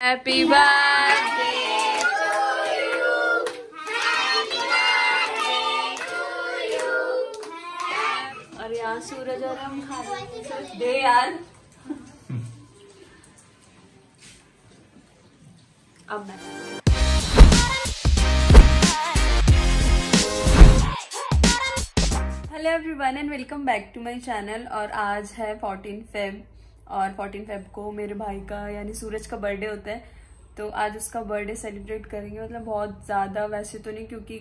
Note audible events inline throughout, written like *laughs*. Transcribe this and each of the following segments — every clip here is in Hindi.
हैप्पी बर्थडे और यहाँ सूरज और हम खा रहे दे यार। अब मैं। Hello everyone and welcome back to my channel और आज है 14 फेब और 14 फेब को मेरे भाई का, यानी सूरज का बर्थडे होता है तो आज उसका बर्थडे सेलिब्रेट करेंगे। मतलब बहुत ज़्यादा वैसे तो नहीं, क्योंकि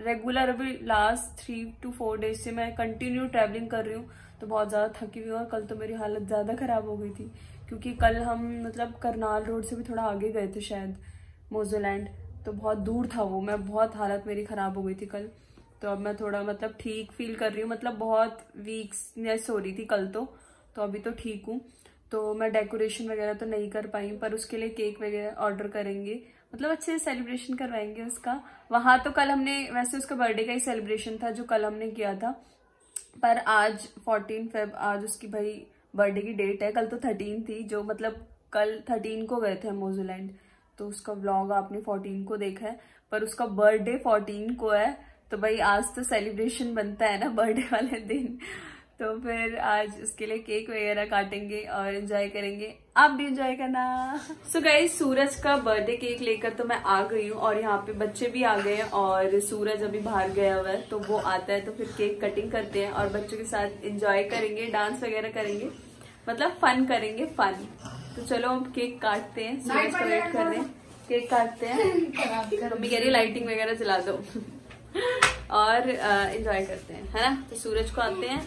रेगुलर अभी last three two four days से मैं कंटिन्यू ट्रैवलिंग कर रही हूँ तो बहुत ज़्यादा थकी हुई और कल तो मेरी हालत ज़्यादा ख़राब हो गई थी, क्योंकि कल हम मतलब करनाल रोड से भी थोड़ा आगे गए थे शायद मोजोलैंड तो बहुत दूर था वो, मैं बहुत हालत मेरी ख़राब हो गई थी कल तो अब मैं थोड़ा मतलब ठीक फील कर रही हूँ मतलब बहुत वीकनेस हो रही थी कल तो तो अभी तो ठीक हूँ। तो मैं डेकोरेशन वगैरह तो नहीं कर पाई पर उसके लिए केक वगैरह ऑर्डर करेंगे। मतलब अच्छे से सेलिब्रेशन करवाएँगे उसका। वहाँ तो कल हमने, वैसे उसका बर्थडे का ही सेलिब्रेशन था, जो कल हमने किया था। पर आज फोर्टीन फेब आज उसकी भाई बर्थडे की डेट है। कल तो थर्टीन थी, जो मतलब कल थर्टीन को गए थे हम मोजोलैंड तो उसका व्लॉग आपने फोर्टीन को देखा है। पर उसका बर्थडे फोर्टीन को है। तो भाई आज तो सेलिब्रेशन बनता है ना *laughs* बर्थडे वाले दिन। तो फिर आज उसके लिए केक वगैरह काटेंगे और एंजॉय करेंगे। आप भी एंजॉय करना। सो so गाइज़ सूरज का बर्थडे केक लेकर तो मैं आ गई हूँ और यहाँ पे बच्चे भी आ गए हैं और सूरज अभी बाहर गया हुआ है तो वो आता है तो फिर केक कटिंग करते हैं और बच्चों के साथ एंजॉय करेंगे डांस वगैरह करेंगे। मतलब फन करेंगे फन तो चलो हम केक काटते हैं सूरज का वेट कर रहे हैं। केक काटते हैं। मम्मी कह रही लाइटिंग वगैरह चला दो। और एंजॉय करते हैं है ना? तो सूरज को आते हैं।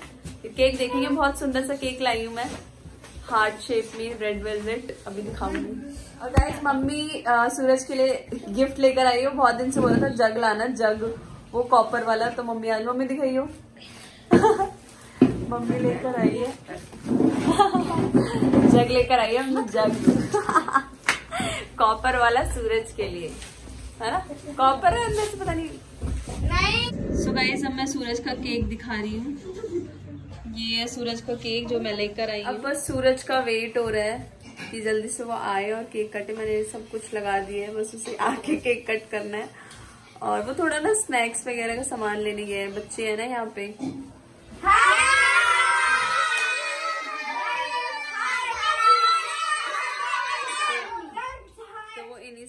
केक देखेंगे बहुत सुंदर सा केक लाई हूँ मैं। हार्ट शेप में रेड वेलवेट अभी दिखाऊँगी। और गाइस मम्मी आ, सूरज के लिए गिफ्ट लेकर आई हो। बहुत दिन से बोला था जग लाना जग। वो कॉपर वाला तो मम्मी आज मम्मी दिखाई हो *laughs* मम्मी लेकर आई है। *laughs* जग लेकर आई है हमने जग। *laughs* कॉपर वाला सूरज के लिए। है ना? कॉपर है अंदर से पता नहीं। नहीं। सो गाइस अब मैं सूरज का केक दिखा रही हूँ। ये है सूरज का केक जो मैं लेकर आई अब बस सूरज का वेट हो रहा है कि जल्दी से वो आए और केक कटे। मैंने सब कुछ लगा दिया है बस उसे आके *laughs* केक कट करना है। और वो थोड़ा ना स्नैक्स वगैरह का सामान लेने गए हैं। बच्चे हैं ना यहाँ पे।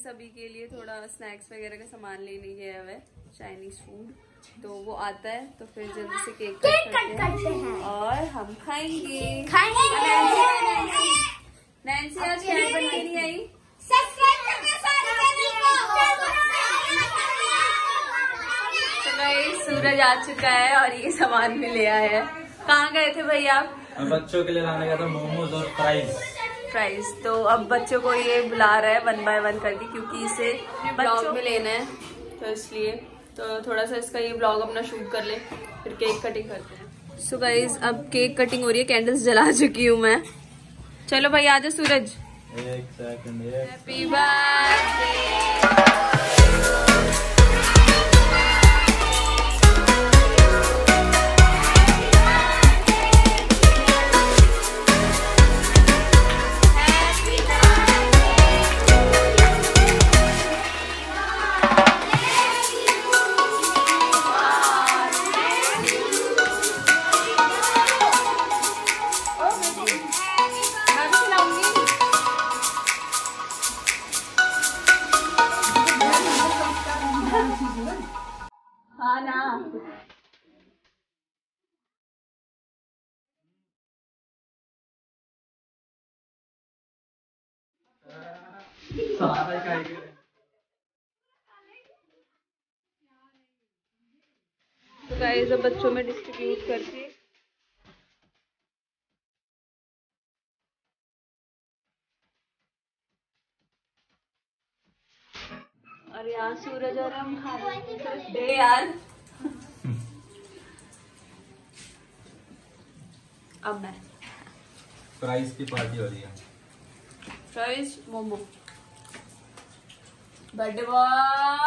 सभी के लिए थोड़ा स्नैक्स वगैरह का सामान लेने गया है चाइनीज़ फ़ूड तो वो आता है तो फिर जल्दी से केक कट करते, करते हैं। और हम खाएँगे। नैन्सी आज क्या बन के। नहीं आई तो भाई सूरज आ चुका है और ये सामान भी ले आया है। कहाँ गए थे भाई आप? बच्चों के लिए लाने गया था मोमोज और फ्राइज फ्राइज तो अब बच्चों को ये बुला रहा है वन बाय वन करके क्योंकि इसे ब्लॉग में लेना है तो इसलिए तो थोड़ा सा इसका ये ब्लॉग अपना शूट कर ले फिर केक कटिंग करते हैं। सो गाइज़ अब केक कटिंग हो रही है कैंडल्स जला चुकी हूँ मैं। चलो भाई आ जाओ सूरज। एक सेकंड हैप्पी बर्थडे हाँ ना। तो गाइस अब बच्चों में डिस्ट्रीब्यूट करके और यहाँ सूरज और हम खा रहे हैं। यार। *laughs* अब मैं। फ्राइज की पार्टी हो रही है। फ्राइज मोमो। Birthday boy.